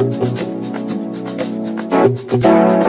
thank you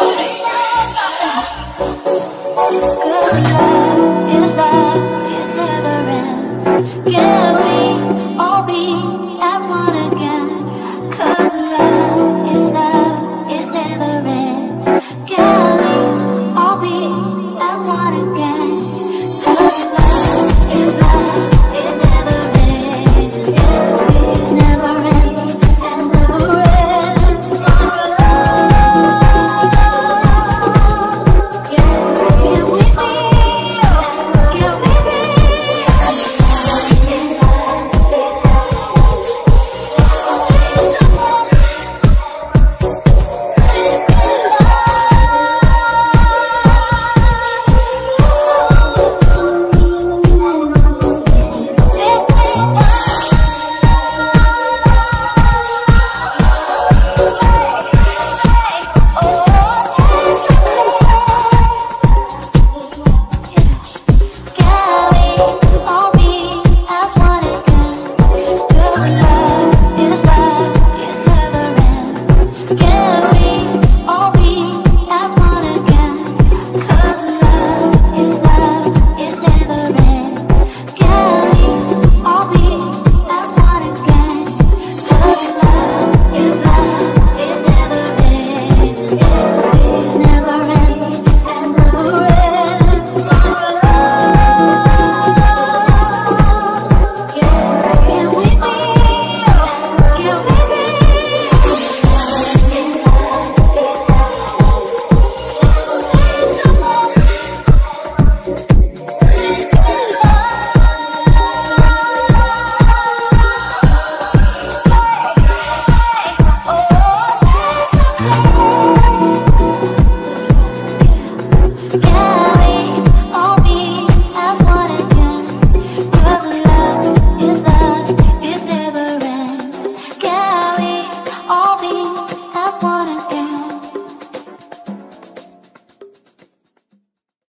so